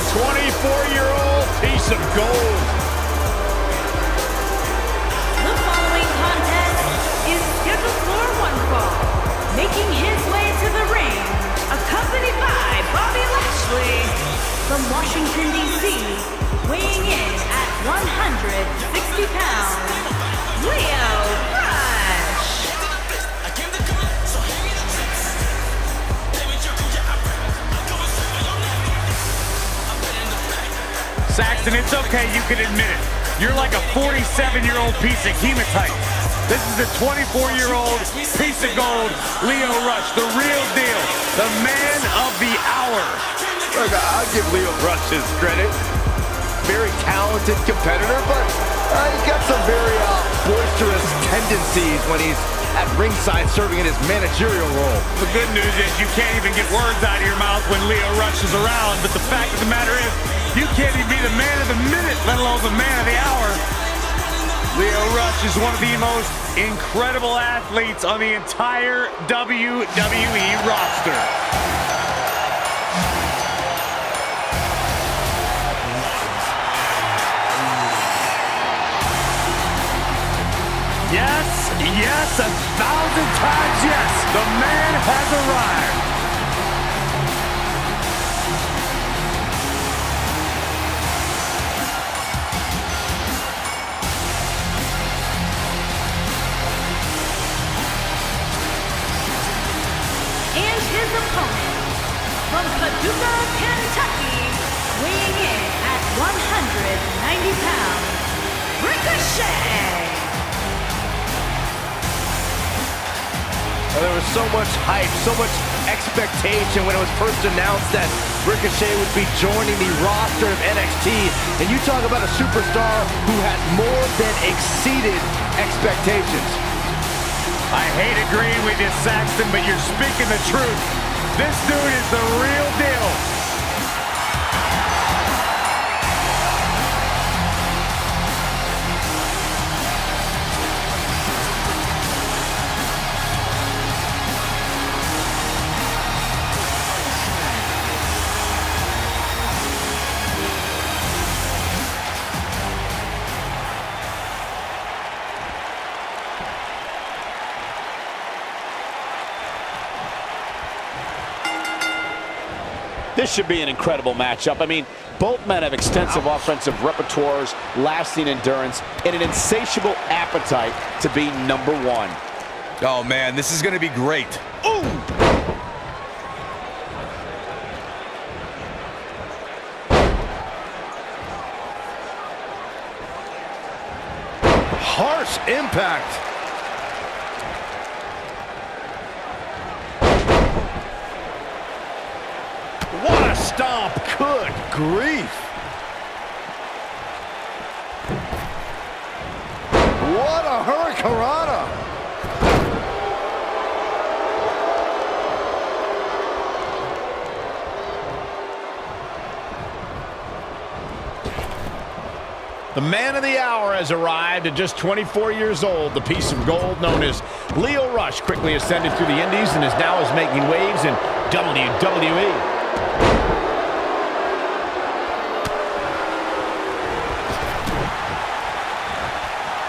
24-year-old piece of gold. The following contest is scheduled for one fall. Making his Saxton, it's okay, you can admit it. You're like a 47-year-old piece of hematite. This is a 24-year-old piece of gold, Lio Rush, the real deal, the man of the hour. Look, I'll give Lio Rush his credit. Very talented competitor, but uh, he's got some very uh, boisterous tendencies when he's at ringside serving in his managerial role. The good news is you can't even get words out of your mouth when Lio Rush is around, but the fact of the matter is, you can't even be the man of the minute, let alone the man of the hour. Lio Rush is one of the most incredible athletes on the entire WWE roster. Yes, yes, a thousand times yes, the man has arrived. From Paducah, Kentucky, weighing in at 190 pounds, Ricochet. Uh, There was so much hype, so much expectation when it was first announced that Ricochet would be joining the roster of NXT. And you talk about a superstar who has more than exceeded expectations. I hate agreeing with you, Saxton, but you're speaking the truth. This dude is the real deal. This should be an incredible matchup. I mean, both men have extensive offensive repertoires, lasting endurance, and an insatiable appetite to be number one. Oh, man, this is going to be great. Harsh impact. What a stomp. Good grief. What a hurricanrana. The man of the hour has arrived at just 24 years old. The piece of gold known as Lio Rush quickly ascended through the Indies and is now is making waves in WWE.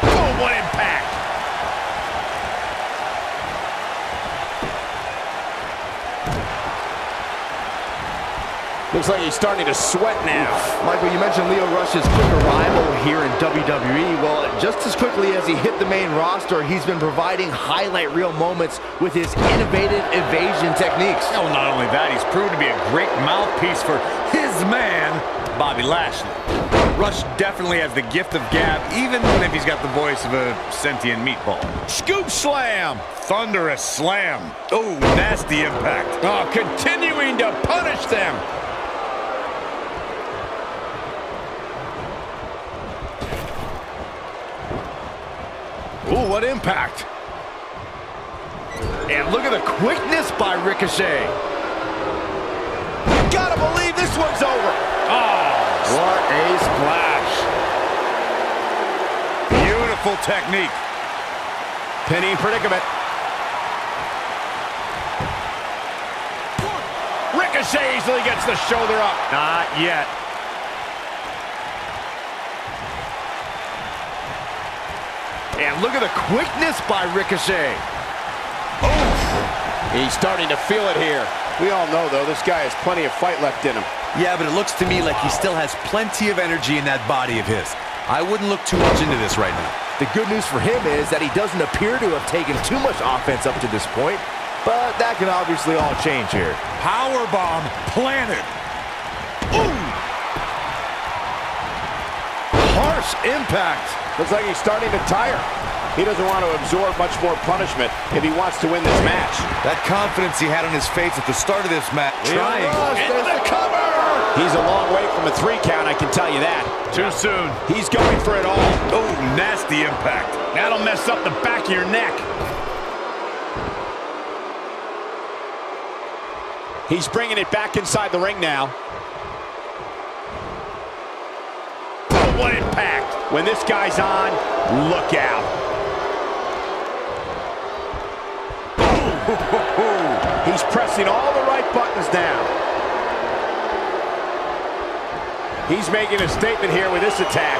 Boom, what impact. Looks like he's starting to sweat now. Michael, you mentioned Lio Rush's quick arrival here in WWE. Well, just as quickly as he hit the main roster, he's been providing highlight reel moments with his innovative evasion techniques. Oh, not only that, he's proven to be a great mouthpiece for his man, Bobby Lashley. Rush definitely has the gift of gab, even if he's got the voice of a sentient meatball. Scoop slam. Thunderous slam. Oh, nasty impact. Oh, continuing to punish them. What impact. And look at the quickness by Ricochet. Gotta believe this one's over. Oh, What a splash. beautiful technique. Penny predicament. Ricochet easily gets the shoulder up. Not yet. And look at the quickness by Ricochet. Oh. He's starting to feel it here. We all know, though, this guy has plenty of fight left in him. Yeah, but it looks to me like he still has plenty of energy in that body of his. I wouldn't look too much into this right now. The good news for him is that he doesn't appear to have taken too much offense up to this point, but that can obviously all change here. Power bomb planted. Harsh impact. Looks like he's starting to tire. He doesn't want to absorb much more punishment if he wants to win this match. That confidence he had on his face at the start of this match. Trying. Into the cover. He's a long way from a three count, I can tell you that. Too soon. He's going for it all. Oh, nasty impact. That'll mess up the back of your neck. He's bringing it back inside the ring now. What impact. When this guy's on, look out. He's pressing all the right buttons down. He's making a statement here with this attack.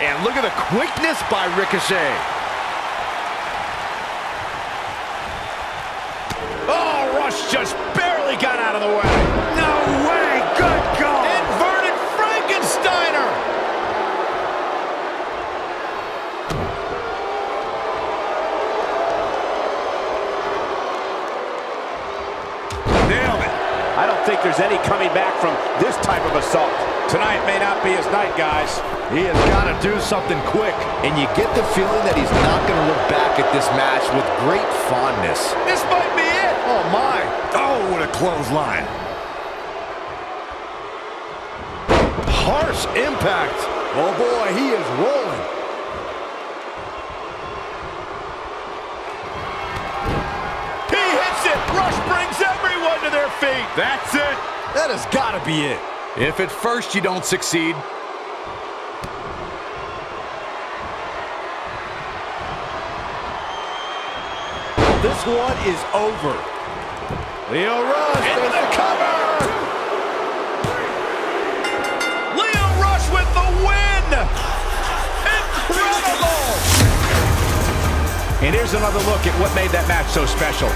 And look at the quickness by Ricochet. Oh, Rush just barely got out of the way. Think there's any coming back from this type of assault. Tonight may not be his night, guys. He has got to do something quick. And you get the feeling that he's not going to look back at this match with great fondness. This might be it. Oh, my. Oh, what a clothesline. Harsh impact. Oh, boy, he is rolling. He hits it. Rush brings everyone to their feet. That's it. That has got to be it. If at first you don't succeed, This one is over. Lio Rush, there's the cover. Lio Rush with the win. Incredible. And here's another look at what made that match so special.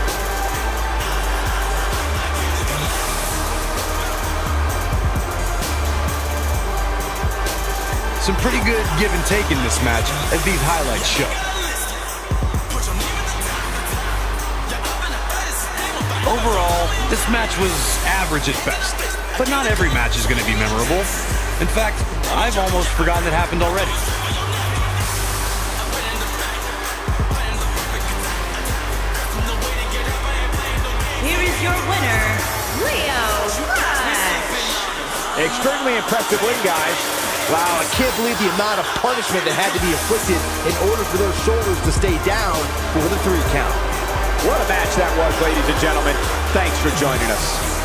Some pretty good give and take in this match, as these highlights show. Overall, this match was average at best, but not every match is going to be memorable. In fact, I've almost forgotten it happened already. Here is your winner, Lio Rush. Extremely impressive win, guys. Wow, I can't believe the amount of punishment that had to be inflicted in order for those shoulders to stay down for the three count. What a match that was, ladies and gentlemen. Thanks for joining us.